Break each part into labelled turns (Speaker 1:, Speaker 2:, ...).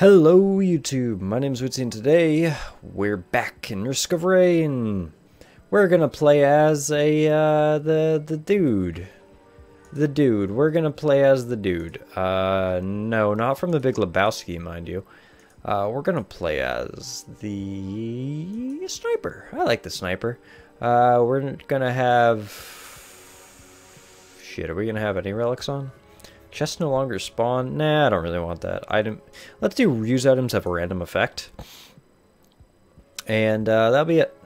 Speaker 1: Hello YouTube, my name's Woodsy and today we're back in Risk of Rain. We're gonna play as a, uh, the, the dude. The dude, we're gonna play as the dude. Uh, no, not from the Big Lebowski, mind you. Uh, we're gonna play as the sniper. I like the sniper. Uh, we're gonna have... Shit, are we gonna have any relics on? Chests no longer spawn. Nah, I don't really want that. Item. Let's do use items have a random effect. And uh, that'll be it.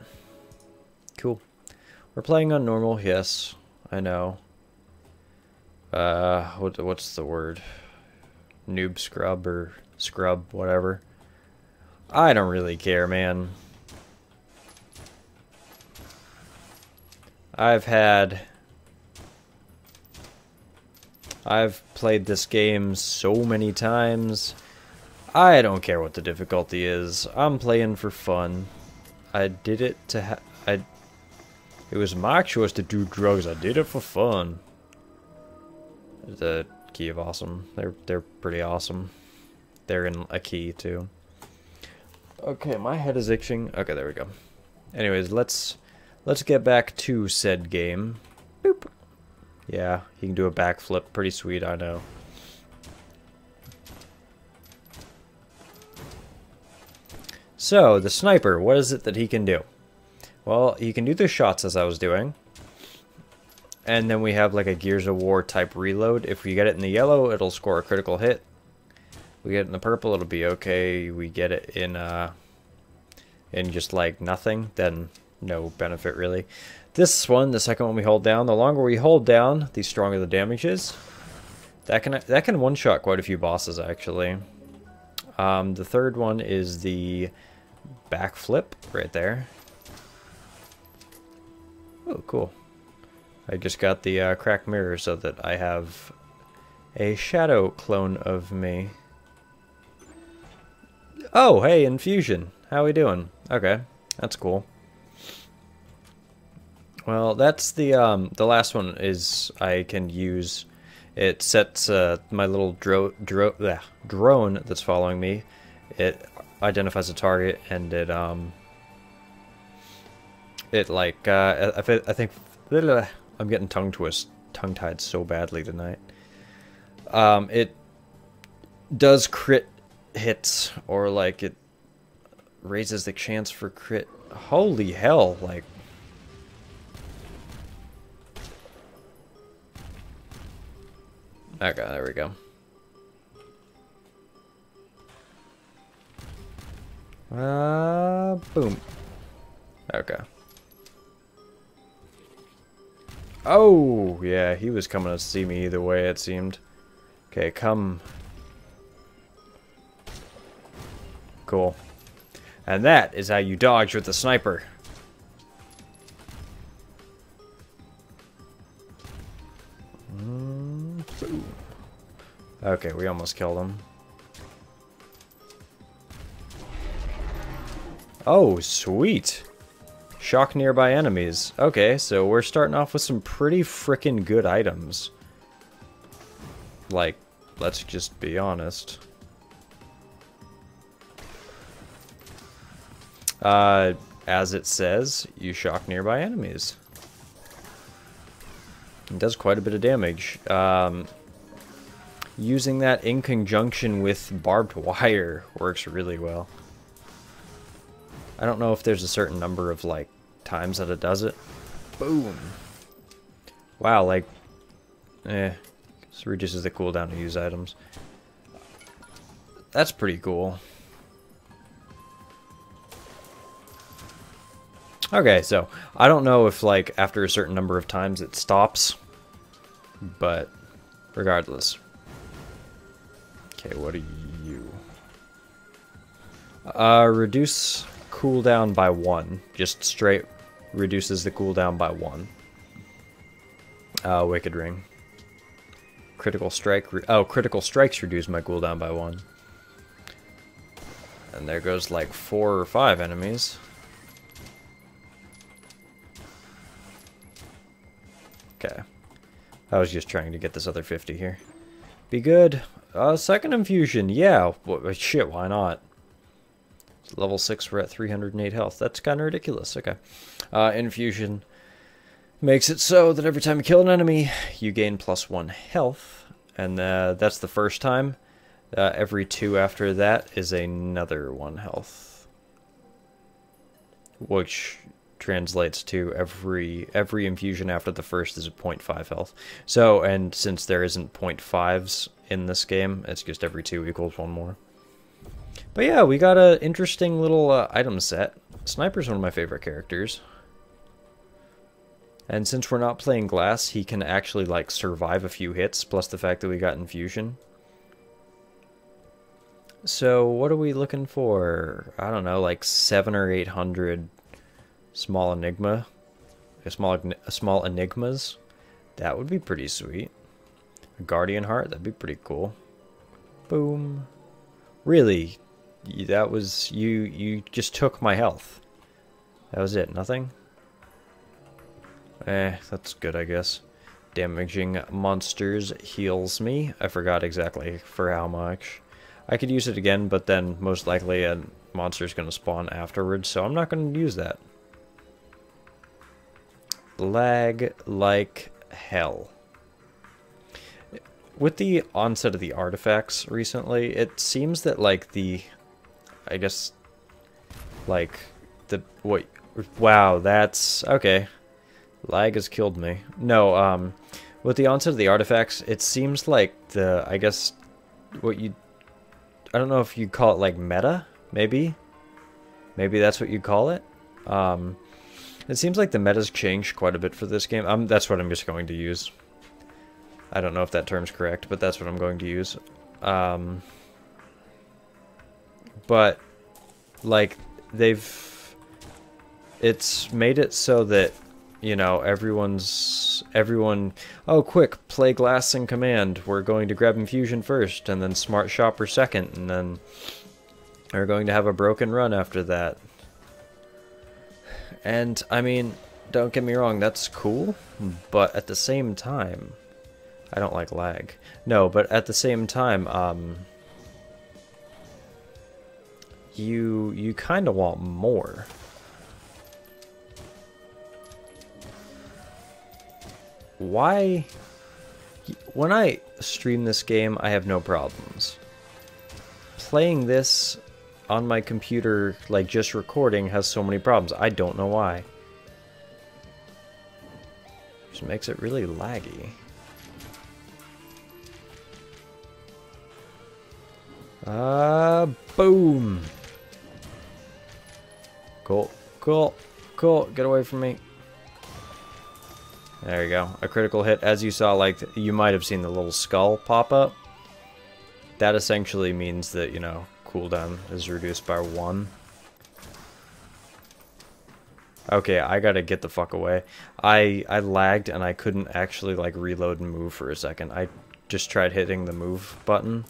Speaker 1: Cool. We're playing on normal. Yes, I know. Uh, what, what's the word? Noob scrub or scrub, whatever. I don't really care, man. I've had I've played this game so many times. I don't care what the difficulty is. I'm playing for fun. I did it to ha I It was my choice to do drugs. I did it for fun. The key of awesome. They're they're pretty awesome. They're in a key too. Okay, my head is itching. Okay, there we go. Anyways, let's let's get back to said game. Boop. Yeah, he can do a backflip. Pretty sweet, I know. So, the sniper, what is it that he can do? Well, he can do the shots as I was doing. And then we have like a Gears of War type reload. If we get it in the yellow, it'll score a critical hit. We get it in the purple, it'll be okay. We get it in uh in just like nothing, then no benefit really. This one, the second one we hold down, the longer we hold down, the stronger the damage is. That can that can one-shot quite a few bosses, actually. Um, the third one is the backflip, right there. Oh, cool. I just got the uh, mirror so that I have a shadow clone of me. Oh, hey, Infusion. How we doing? Okay, that's cool. Well, that's the um, the last one is I can use. It sets uh, my little dro dro drone that's following me. It identifies a target and it um. It like uh, I, I think I'm getting tongue twist tongue tied so badly tonight. Um, it does crit hits or like it raises the chance for crit. Holy hell! Like Okay, there we go. Uh, boom. Okay. Oh, yeah, he was coming to see me either way, it seemed. Okay, come. Cool. And that is how you dodge with the sniper. Okay, we almost killed him. Oh, sweet. Shock nearby enemies. Okay, so we're starting off with some pretty freaking good items. Like, let's just be honest. Uh, as it says, you shock nearby enemies. It does quite a bit of damage. Um, using that in conjunction with barbed wire works really well. I don't know if there's a certain number of like times that it does it. Boom. Wow, like, eh, this reduces the cooldown to use items. That's pretty cool. Okay, so I don't know if like after a certain number of times it stops, but regardless, Okay, what are you? Uh, reduce cooldown by one. Just straight reduces the cooldown by one. Uh, Wicked Ring. Critical strike. oh, critical strikes reduce my cooldown by one. And there goes like four or five enemies. Okay. I was just trying to get this other 50 here. Be good. Uh, second infusion, yeah. Well, shit, why not? Level 6, we're at 308 health. That's kind of ridiculous. Okay. Uh, infusion makes it so that every time you kill an enemy, you gain plus 1 health. And uh, that's the first time. Uh, every two after that is another 1 health. Which translates to every every infusion after the first is a 0.5 health. So, and since there isn't 0.5s in this game, it's just every two equals one more. But yeah, we got an interesting little uh, item set. Sniper's one of my favorite characters. And since we're not playing glass, he can actually like survive a few hits, plus the fact that we got infusion. So what are we looking for? I don't know, like seven or eight hundred small enigma, small small enigmas. That would be pretty sweet. A guardian heart, that'd be pretty cool. Boom. Really, that was you. You just took my health. That was it. Nothing. Eh, that's good, I guess. Damaging monsters heals me. I forgot exactly for how much. I could use it again, but then most likely a monster's going to spawn afterwards, so I'm not going to use that. Lag like hell. With the onset of the artifacts recently, it seems that like the, I guess, like the what? Wow, that's okay. Lag has killed me. No, um, with the onset of the artifacts, it seems like the I guess what you I don't know if you call it like meta, maybe. Maybe that's what you call it. Um, it seems like the meta's changed quite a bit for this game. Um, that's what I'm just going to use. I don't know if that term's correct, but that's what I'm going to use. Um, but, like, they've... It's made it so that, you know, everyone's... Everyone... Oh, quick, play Glass in Command. We're going to grab Infusion first, and then Smart Shopper second, and then... We're going to have a broken run after that. And, I mean, don't get me wrong, that's cool, but at the same time, I don't like lag. No, but at the same time, um, you, you kind of want more. Why? When I stream this game, I have no problems. Playing this on my computer, like just recording, has so many problems. I don't know why. Just makes it really laggy. Uh, boom. Cool, cool, cool. Get away from me. There you go. A critical hit. As you saw, like, you might have seen the little skull pop up. That essentially means that, you know, cooldown is reduced by one. Okay, I gotta get the fuck away. I I lagged and I couldn't actually like reload and move for a second. I just tried hitting the move button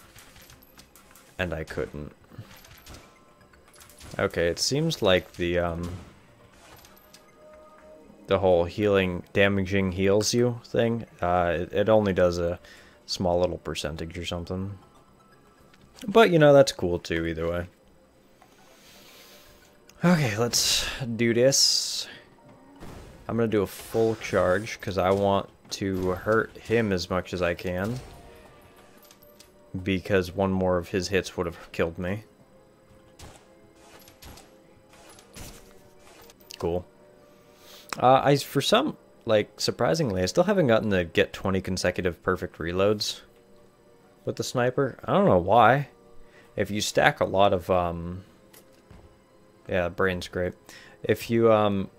Speaker 1: and I couldn't. Okay, it seems like the um the whole healing damaging heals you thing, uh it, it only does a small little percentage or something. But, you know, that's cool too, either way. Okay, let's do this. I'm going to do a full charge, because I want to hurt him as much as I can. Because one more of his hits would have killed me. Cool. Uh, I, for some, like, surprisingly, I still haven't gotten to get 20 consecutive perfect reloads with the sniper. I don't know why. If you stack a lot of, um, yeah, brain's great. If you, um,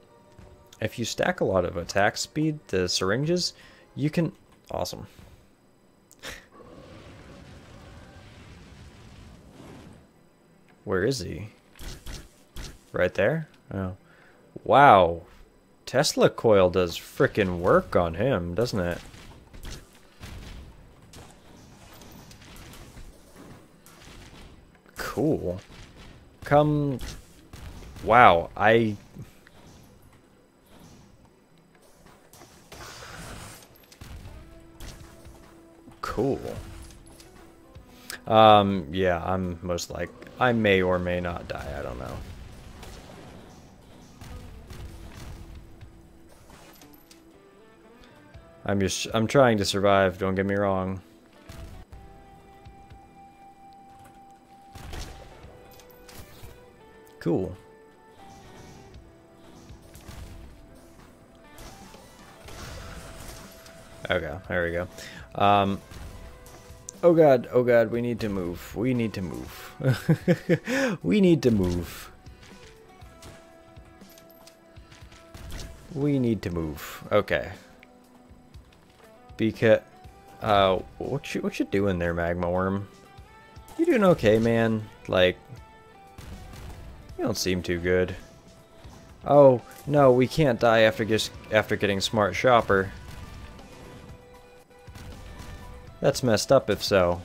Speaker 1: if you stack a lot of attack speed, the syringes, you can, awesome. Where is he? Right there? Oh. Wow. Tesla coil does frickin' work on him, doesn't it? Cool. Come... Wow, I... Cool. Um, yeah, I'm most like I may or may not die. I don't know. I'm just I'm trying to survive. Don't get me wrong. Cool. Okay, there we go. Um, oh god, oh god, we need to move. We need to move. we need to move. We need to move. Okay. Because, uh, what you, what you doing there, Magma Worm? You doing okay, man? Like, you don't seem too good. Oh, no, we can't die after just after getting Smart Shopper. That's messed up if so.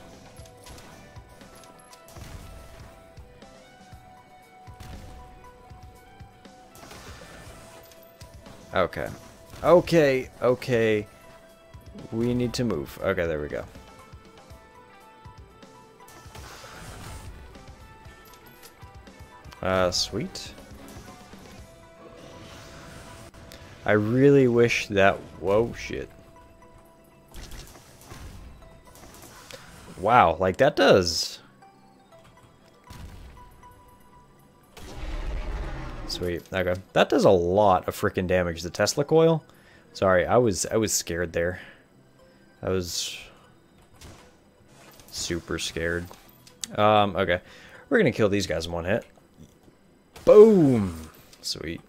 Speaker 1: Okay. Okay, okay. We need to move. Okay, there we go. Uh, sweet. I really wish that... Whoa, shit. Wow, like that does. Sweet. Okay. That does a lot of freaking damage. The Tesla coil? Sorry, I was I was scared there. I was super scared. Um, okay. We're gonna kill these guys in one hit. Boom! Sweet.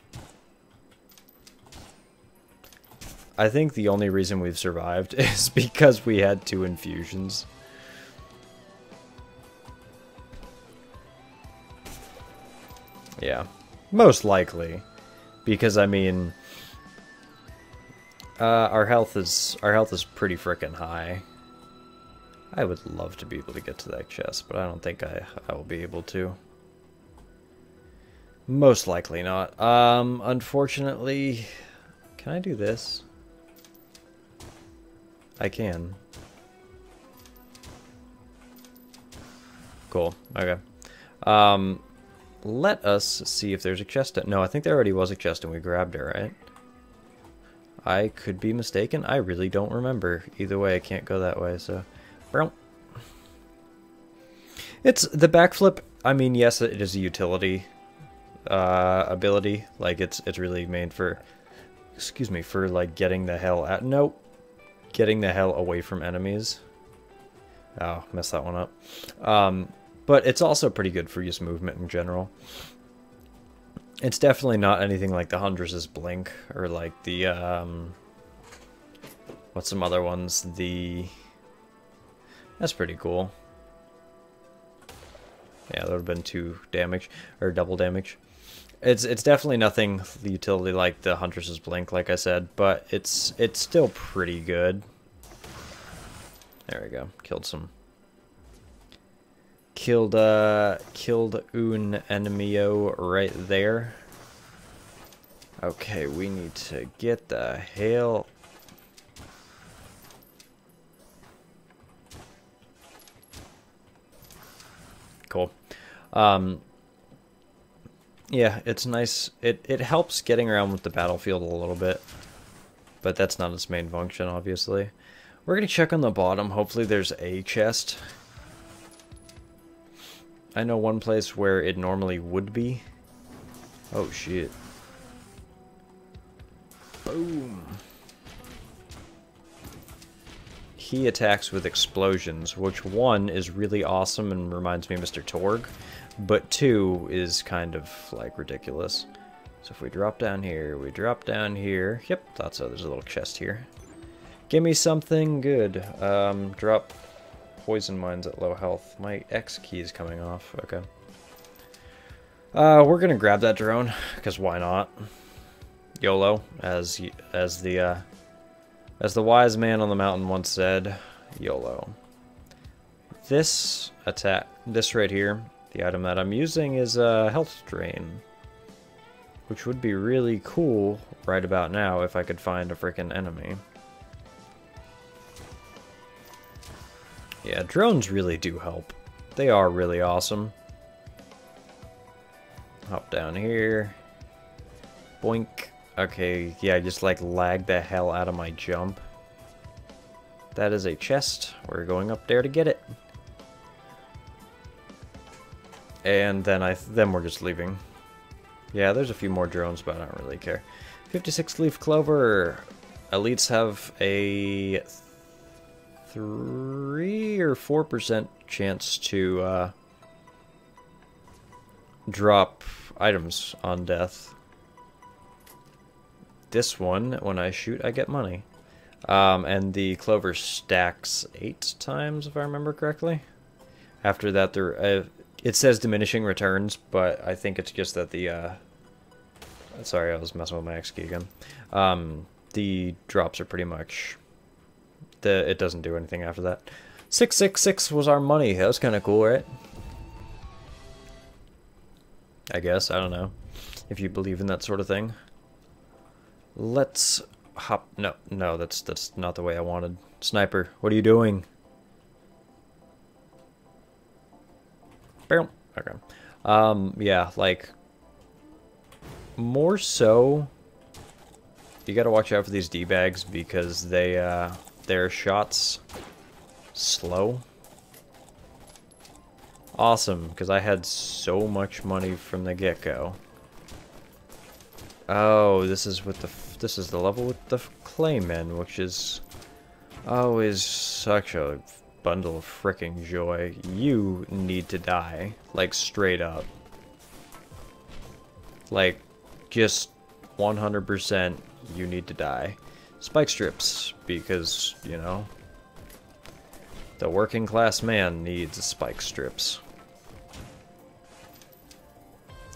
Speaker 1: I think the only reason we've survived is because we had two infusions. Yeah, most likely, because I mean, uh, our health is our health is pretty freaking high. I would love to be able to get to that chest, but I don't think I I will be able to. Most likely not. Um, unfortunately, can I do this? I can. Cool. Okay. Um, let us see if there's a chest. No, I think there already was a chest and we grabbed it, right? I could be mistaken. I really don't remember. Either way, I can't go that way, so... It's the backflip. I mean, yes, it is a utility uh, ability. Like, it's it's really made for... Excuse me, for, like, getting the hell out... Nope. Getting the hell away from enemies. Oh, messed that one up. Um, but it's also pretty good for just movement in general. It's definitely not anything like the Huntress's Blink or like the, um... What's some other ones? The... That's pretty cool. Yeah, that would have been two damage, or double damage. It's it's definitely nothing utility like the Huntress's Blink, like I said, but it's it's still pretty good. There we go. Killed some Killed, uh, killed un enemio right there. Okay, we need to get the hell... Cool. Um, yeah, it's nice. It, it helps getting around with the battlefield a little bit. But that's not its main function, obviously. We're going to check on the bottom. Hopefully there's a chest. I know one place where it normally would be. Oh, shit. Boom. He attacks with explosions, which one is really awesome and reminds me of Mr. Torg, but two is kind of, like, ridiculous. So if we drop down here, we drop down here. Yep, thought so. There's a little chest here. Give me something good. Um, drop poison mines at low health. My X key is coming off. Okay. Uh, we're gonna grab that drone, because why not? YOLO, as as the uh, as the wise man on the mountain once said, YOLO. This attack, this right here, the item that I'm using is a health drain, which would be really cool right about now if I could find a freaking enemy. Yeah, drones really do help. They are really awesome. Hop down here. Boink. Okay, yeah, just like lag the hell out of my jump. That is a chest. We're going up there to get it. And then I then we're just leaving. Yeah, there's a few more drones, but I don't really care. 56 leaf clover. Elites have a 3 or 4% chance to uh, drop items on death. This one, when I shoot, I get money. Um, and the clover stacks eight times, if I remember correctly. After that, there uh, it says diminishing returns, but I think it's just that the... Uh, sorry, I was messing with my X key again. Um, the drops are pretty much... The, it doesn't do anything after that. 666 was our money. That was kind of cool, right? I guess. I don't know. If you believe in that sort of thing. Let's hop... No, no, that's that's not the way I wanted. Sniper, what are you doing? Barrel. Okay. Um, yeah, like... More so... You gotta watch out for these D-bags because they, uh... Their shots... Slow. Awesome, because I had so much money from the get-go. Oh, this is with the this is the level with the claymen, which is always such a bundle of freaking joy. You need to die, like straight up. Like, just 100% you need to die. Spike strips, because, you know, the working class man needs spike strips.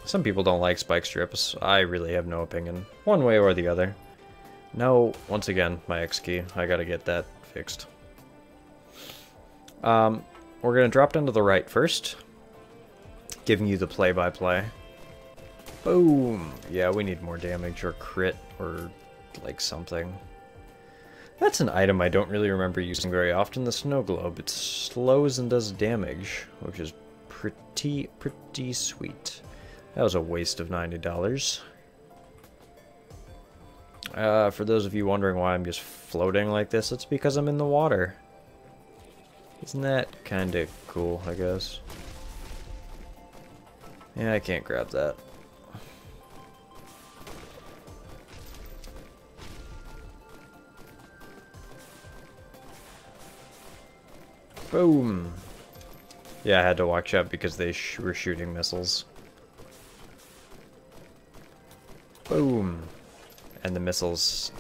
Speaker 1: Some people don't like spike strips. I really have no opinion. One way or the other. No, once again, my X key. I gotta get that fixed. Um, we're gonna drop down to the right first. Giving you the play-by-play. -play. Boom! Yeah, we need more damage or crit or like something. That's an item I don't really remember using very often, the snow globe. It slows and does damage, which is pretty, pretty sweet. That was a waste of $90. Uh, for those of you wondering why I'm just floating like this, it's because I'm in the water. Isn't that kind of cool, I guess? Yeah, I can't grab that. Boom! Yeah, I had to watch out because they sh were shooting missiles. Boom. And the missiles,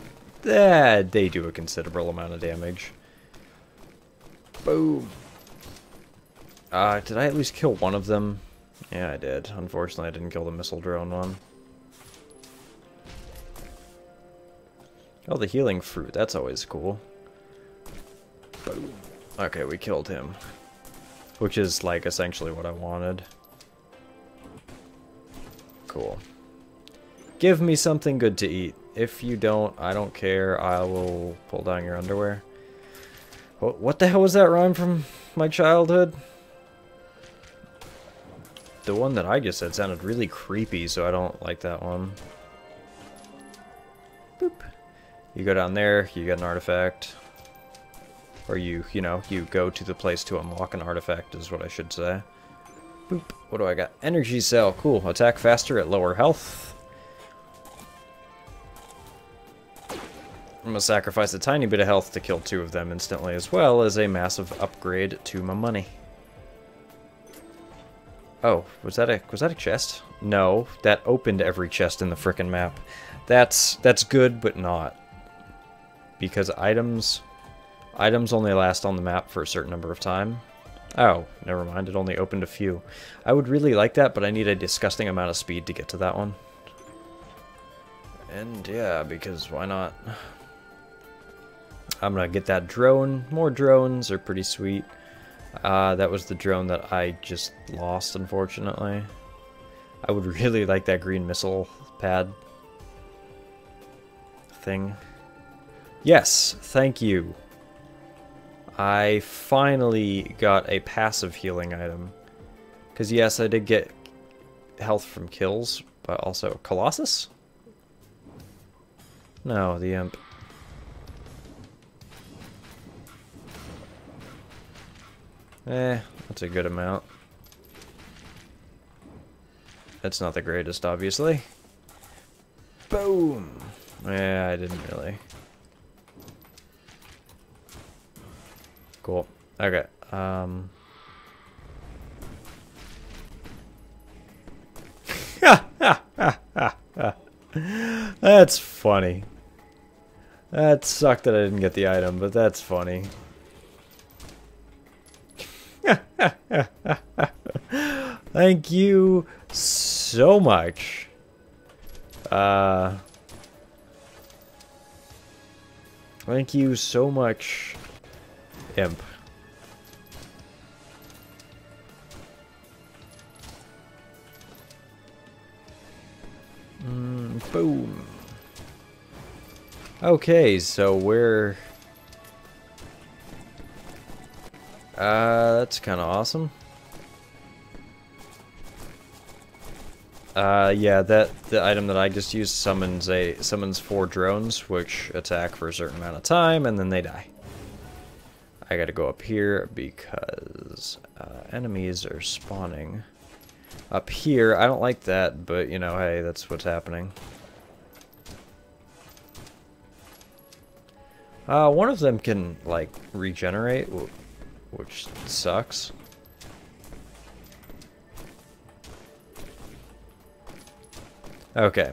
Speaker 1: eh, they do a considerable amount of damage. Boom. Uh, did I at least kill one of them? Yeah, I did. Unfortunately, I didn't kill the missile drone one. Oh, the healing fruit. That's always cool. Boom. Okay, we killed him. Which is, like, essentially what I wanted. Cool. Give me something good to eat. If you don't, I don't care. I will pull down your underwear. What the hell was that rhyme from my childhood? The one that I just said sounded really creepy, so I don't like that one. Boop. You go down there, you get an artifact. Or you, you know, you go to the place to unlock an artifact is what I should say. Boop. What do I got? Energy cell. Cool. Attack faster at lower health. I'm gonna sacrifice a tiny bit of health to kill two of them instantly, as well as a massive upgrade to my money. Oh, was that a was that a chest? No, that opened every chest in the frickin' map. That's that's good, but not. Because items items only last on the map for a certain number of time. Oh, never mind, it only opened a few. I would really like that, but I need a disgusting amount of speed to get to that one. And yeah, because why not? I'm gonna get that drone. More drones are pretty sweet. Uh, that was the drone that I just lost, unfortunately. I would really like that green missile pad thing. Yes, thank you. I finally got a passive healing item. Because yes, I did get health from kills, but also Colossus? No, the imp. Eh, that's a good amount. That's not the greatest, obviously. Boom! Yeah, I didn't really. Cool. Okay. Um. that's funny. That sucked that I didn't get the item, but that's funny. Thank you so much. Uh, thank you so much, Imp. Mm, boom. Okay, so we're... Uh, that's kind of awesome. Uh, yeah, that the item that I just used summons a summons four drones, which attack for a certain amount of time, and then they die. I gotta go up here because uh, enemies are spawning up here. I don't like that, but you know, hey, that's what's happening. Uh, one of them can, like, regenerate, which sucks. Okay.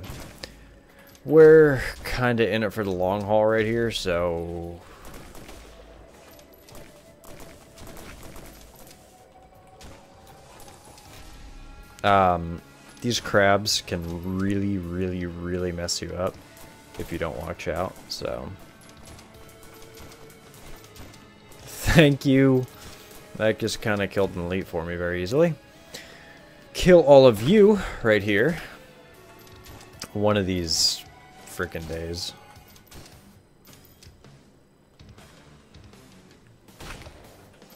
Speaker 1: We're kind of in it for the long haul right here, so... Um, these crabs can really, really, really mess you up if you don't watch out, so... Thank you. That just kind of killed an elite for me very easily. Kill all of you right here one of these freaking days.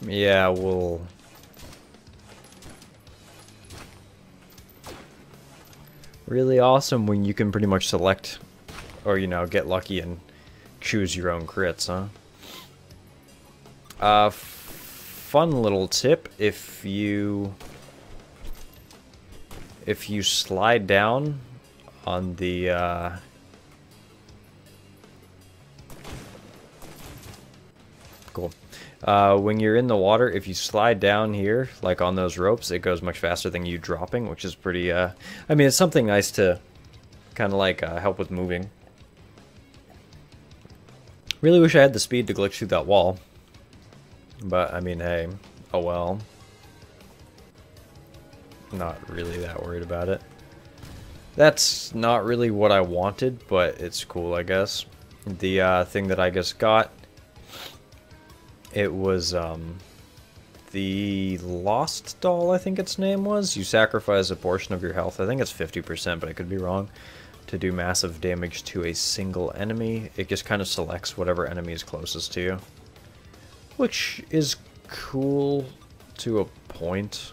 Speaker 1: Yeah, we'll... Really awesome when you can pretty much select, or, you know, get lucky and choose your own crits, huh? Uh, fun little tip, if you... If you slide down on the uh, cool uh, when you're in the water if you slide down here like on those ropes it goes much faster than you dropping which is pretty uh, I mean it's something nice to kind of like uh, help with moving. Really wish I had the speed to glitch through that wall. But I mean hey oh well. Not really that worried about it. That's not really what I wanted, but it's cool, I guess. The uh, thing that I just got, it was um, the Lost Doll, I think its name was. You sacrifice a portion of your health. I think it's 50%, but I could be wrong. To do massive damage to a single enemy. It just kind of selects whatever enemy is closest to you. Which is cool to a point.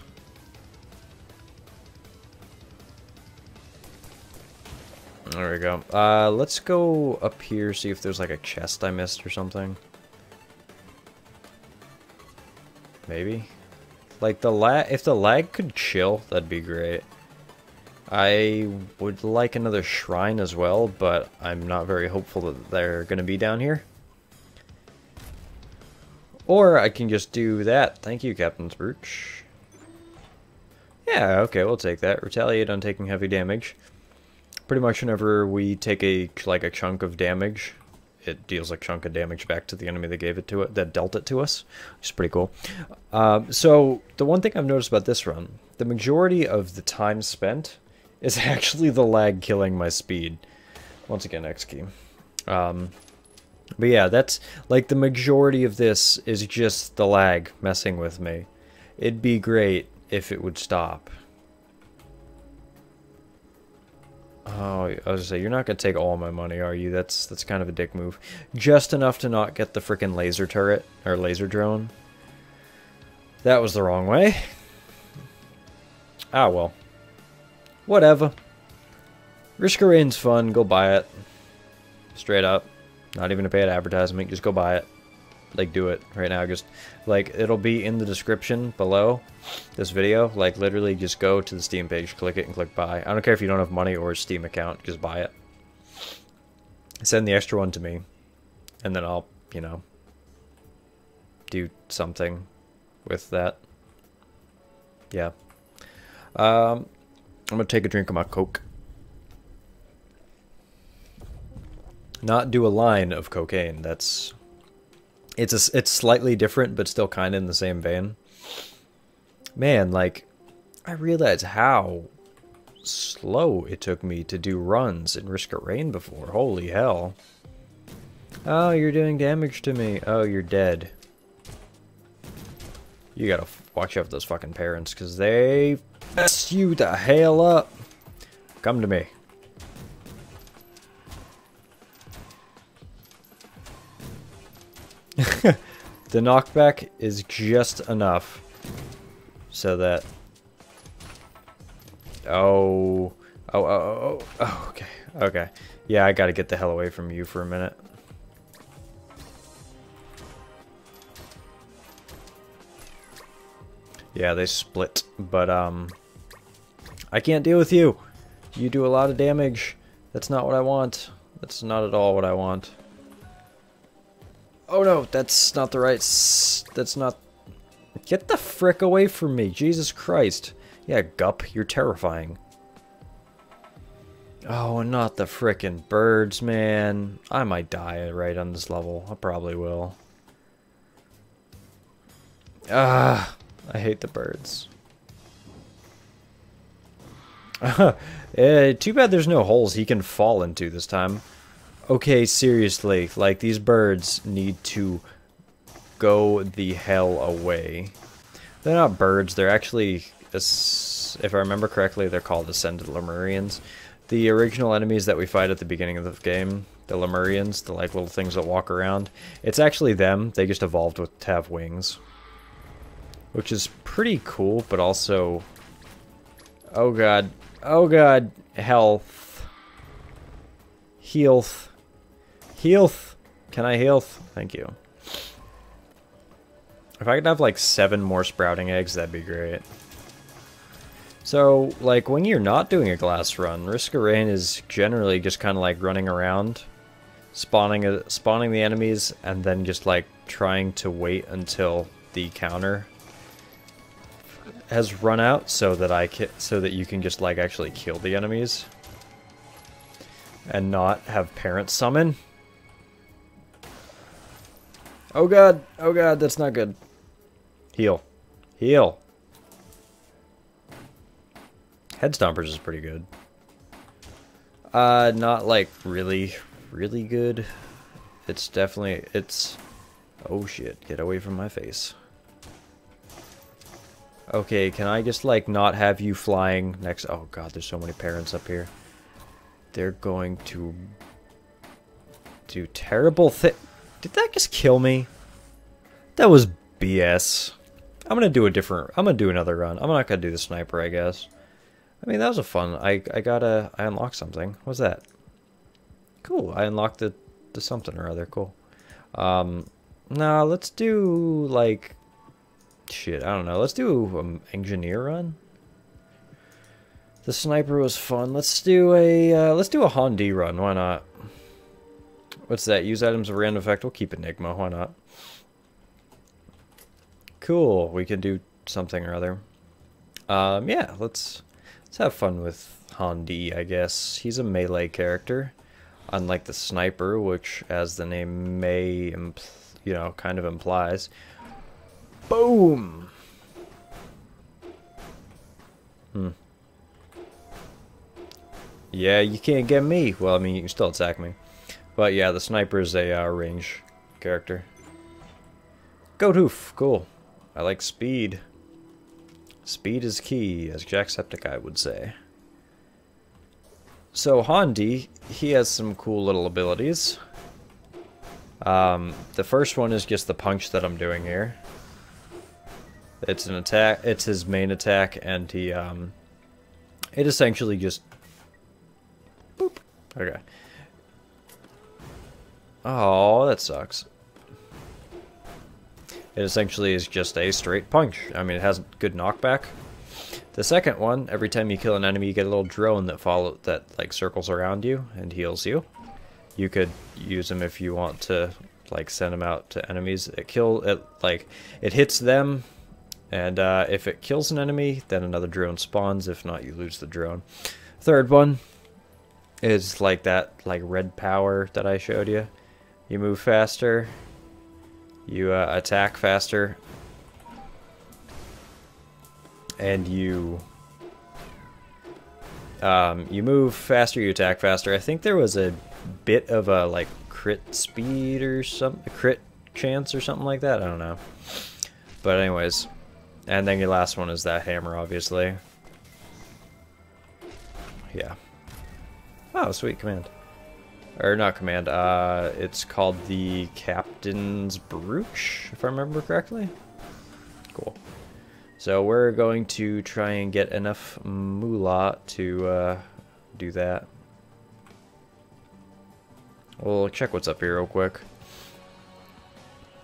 Speaker 1: There we go. Uh, let's go up here, see if there's like a chest I missed or something. Maybe? Like the lag, if the lag could chill, that'd be great. I would like another shrine as well, but I'm not very hopeful that they're going to be down here. Or I can just do that. Thank you, Captain Spooch. Yeah, okay, we'll take that. Retaliate on taking heavy damage pretty much whenever we take a like a chunk of damage, it deals a chunk of damage back to the enemy that gave it to it, that dealt it to us, which is pretty cool. Um, so the one thing I've noticed about this run, the majority of the time spent is actually the lag killing my speed. Once again, X key. Um, but yeah, that's like the majority of this is just the lag messing with me. It'd be great if it would stop. Oh, I was say, you're not gonna take all my money, are you? That's that's kind of a dick move. Just enough to not get the freaking laser turret, or laser drone. That was the wrong way. Ah, well. Whatever. Risk of Rain's fun. Go buy it. Straight up. Not even a paid advertisement. Just go buy it. Like, do it right now. Just, like, it'll be in the description below this video. Like, literally just go to the Steam page, click it, and click buy. I don't care if you don't have money or a Steam account. Just buy it. Send the extra one to me. And then I'll, you know, do something with that. Yeah. Um, I'm going to take a drink of my Coke. Not do a line of cocaine. That's it's a, it's slightly different, but still kind of in the same vein. Man, like I realize how slow it took me to do runs in Risk of Rain before. Holy hell. Oh, you're doing damage to me. Oh, you're dead. You gotta watch out for those fucking parents, because they mess you the hell up. Come to me. the knockback is just enough so that... Oh... Oh, oh, oh, oh, okay, okay. Yeah, I gotta get the hell away from you for a minute. Yeah, they split, but um, I can't deal with you. You do a lot of damage. That's not what I want. That's not at all what I want. Oh no, that's not the right... That's not... Get the frick away from me, Jesus Christ. Yeah, Gup, you're terrifying. Oh, not the frickin' birds, man. I might die right on this level. I probably will. Ah. I hate the birds. uh, too bad there's no holes he can fall into this time. Okay, seriously, like these birds need to go the hell away. They're not birds, they're actually, if I remember correctly, they're called Ascended Lemurians. The original enemies that we fight at the beginning of the game, the Lemurians, the like little things that walk around, it's actually them, they just evolved with, to have wings. Which is pretty cool, but also... Oh god. Oh god. Health. Health. Health. Can I health? Thank you. If I could have like seven more sprouting eggs, that'd be great. So, like, when you're not doing a glass run, Risk of Rain is generally just kind of like running around, spawning a, spawning the enemies, and then just like trying to wait until the counter has run out so that I can so that you can just like actually kill the enemies and not have parents summon. Oh god, oh god, that's not good. Heal. Heal. Head Stompers is pretty good. Uh, not like really, really good. It's definitely, it's... Oh shit, get away from my face. Okay, can I just, like, not have you flying next... Oh, God, there's so many parents up here. They're going to do terrible thing. Did that just kill me? That was BS. I'm gonna do a different... I'm gonna do another run. I'm not gonna do the sniper, I guess. I mean, that was a fun... I, I got a... I unlocked something. What's that? Cool. I unlocked the, the something or other. Cool. Um, nah, let's do, like, Shit, I don't know. Let's do an engineer run. The sniper was fun. Let's do a uh, let's do a Han D run. Why not? What's that? Use items of random effect. We'll keep Enigma. Why not? Cool. We can do something or other. Um, yeah. Let's let's have fun with Han I guess he's a melee character, unlike the sniper, which, as the name may, you know, kind of implies, Boom! Hmm. Yeah, you can't get me. Well, I mean, you can still attack me. But yeah, the sniper is a uh, range character. Goat hoof, cool. I like speed. Speed is key, as Jacksepticeye would say. So Han D, he has some cool little abilities. Um, the first one is just the punch that I'm doing here. It's an attack. It's his main attack, and he um, It essentially just... Boop. Okay. Oh, that sucks. It essentially is just a straight punch. I mean, it has good knockback. The second one, every time you kill an enemy, you get a little drone that follow that like circles around you and heals you. You could use them if you want to like send them out to enemies. It kill it like it hits them, and uh, if it kills an enemy, then another drone spawns. If not, you lose the drone. Third one is like that like red power that I showed you. You move faster, you uh, attack faster, and you um, you move faster, you attack faster. I think there was a bit of a like crit speed or something. A crit chance or something like that. I don't know. But anyways, and then your last one is that hammer, obviously. Yeah. Oh, sweet command. Or not command, uh, it's called the Captain's Brooch, if I remember correctly. Cool. So we're going to try and get enough moolah to uh, do that. We'll check what's up here real quick.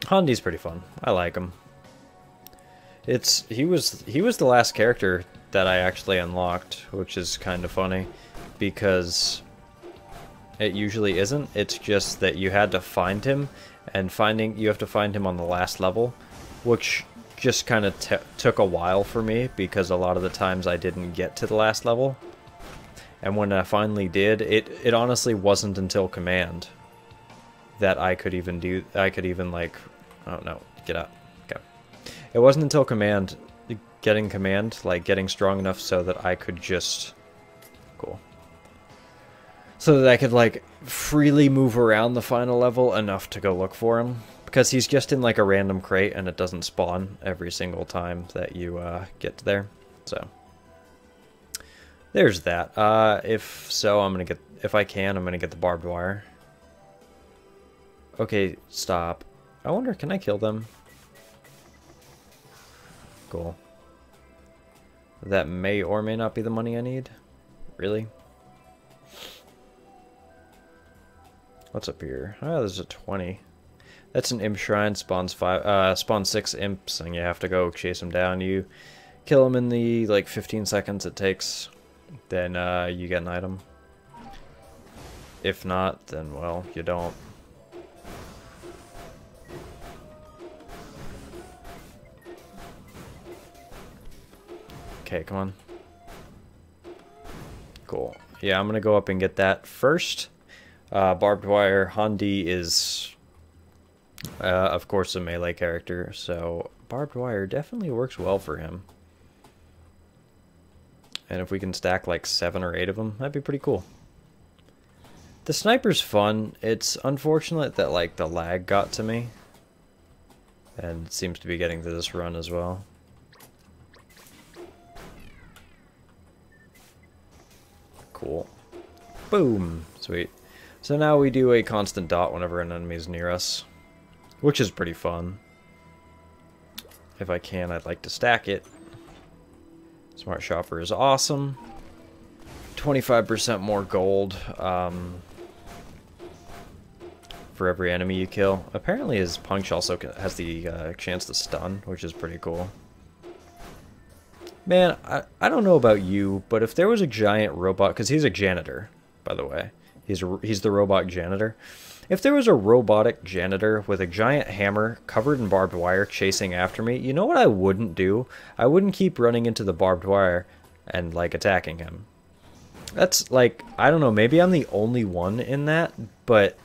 Speaker 1: HAN-D's pretty fun. I like him. It's he was he was the last character that I actually unlocked, which is kind of funny because it usually isn't. It's just that you had to find him and finding you have to find him on the last level, which just kind of took a while for me because a lot of the times I didn't get to the last level. And when I finally did, it it honestly wasn't until command that I could even do I could even like oh no, get up. Okay. It wasn't until command getting command, like getting strong enough so that I could just. So that I could like freely move around the final level enough to go look for him because he's just in like a random crate and it doesn't spawn every single time that you uh, get there. So there's that. Uh, if so, I'm gonna get if I can, I'm gonna get the barbed wire. Okay, stop. I wonder, can I kill them? Cool. That may or may not be the money I need. Really? What's up here? Oh, there's a 20. That's an imp shrine, spawns five, uh, spawns six imps, and you have to go chase them down. You kill them in the, like, 15 seconds it takes, then, uh, you get an item. If not, then, well, you don't. Okay, come on. Cool. Yeah, I'm gonna go up and get that first. Uh, barbed wire, HAN-D is uh, of course, a melee character, so barbed wire definitely works well for him. And if we can stack like seven or eight of them, that'd be pretty cool. The sniper's fun. It's unfortunate that like the lag got to me. And seems to be getting to this run as well. Cool. Boom. Sweet. So now we do a constant dot whenever an enemy is near us. Which is pretty fun. If I can, I'd like to stack it. Smart Shopper is awesome. 25% more gold um, for every enemy you kill. Apparently his punch also has the uh, chance to stun, which is pretty cool. Man, I, I don't know about you, but if there was a giant robot, because he's a janitor, by the way. He's, a, he's the robot janitor. If there was a robotic janitor with a giant hammer covered in barbed wire chasing after me, you know what I wouldn't do? I wouldn't keep running into the barbed wire and, like, attacking him. That's, like, I don't know, maybe I'm the only one in that, but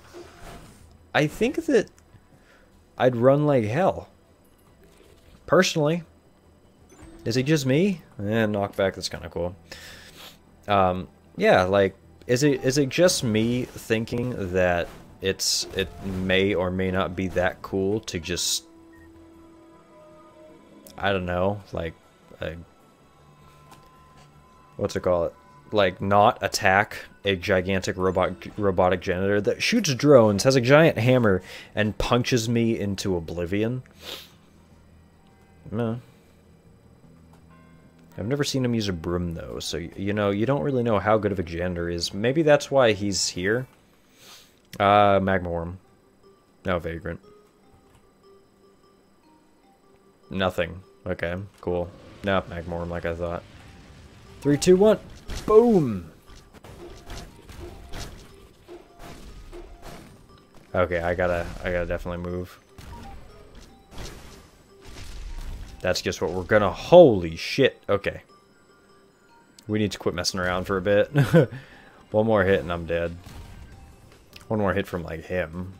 Speaker 1: I think that I'd run like hell. Personally. Is it just me? Eh, knockback, that's kind of cool. Um, yeah, like, is it is it just me thinking that it's it may or may not be that cool to just I don't know, like a, what's it called? Like not attack a gigantic robot robotic janitor that shoots drones, has a giant hammer, and punches me into oblivion. No. I've never seen him use a broom, though, so, you know, you don't really know how good of a Gander is. Maybe that's why he's here. Uh, Magma Worm. No, Vagrant. Nothing. Okay, cool. No, Magma Worm, like I thought. Three, two, one. Boom! Okay, I gotta, I gotta definitely move. That's just what we're gonna... Holy shit. Okay. We need to quit messing around for a bit. One more hit and I'm dead. One more hit from, like, him.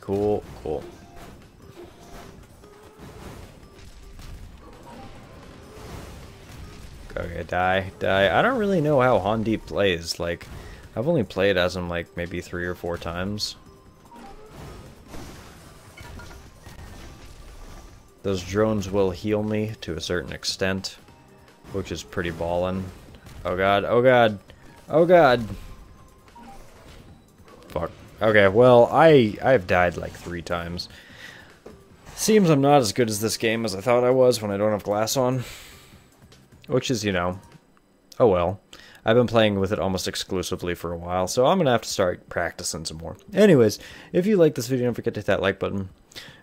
Speaker 1: Cool, cool. Okay, die, die. I don't really know how Hondeep plays. Like, I've only played as him, like, maybe three or four times. Those drones will heal me to a certain extent, which is pretty ballin'. Oh god, oh god, oh god. Fuck. Okay, well, I, I've died like three times. Seems I'm not as good as this game as I thought I was when I don't have glass on. Which is, you know, oh well. I've been playing with it almost exclusively for a while, so I'm going to have to start practicing some more. Anyways, if you like this video, don't forget to hit that like button.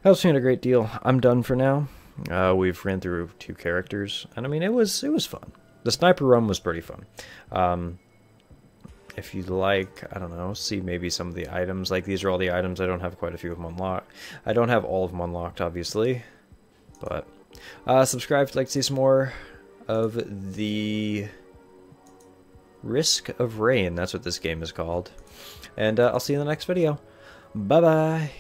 Speaker 1: Helps me out a great deal. I'm done for now. Uh, we've ran through two characters, and I mean, it was it was fun. The sniper run was pretty fun. Um, if you'd like, I don't know, see maybe some of the items. Like, these are all the items. I don't have quite a few of them unlocked. I don't have all of them unlocked, obviously. But, uh, subscribe if you'd like to see some more of the Risk of Rain. That's what this game is called. And uh, I'll see you in the next video. Bye-bye.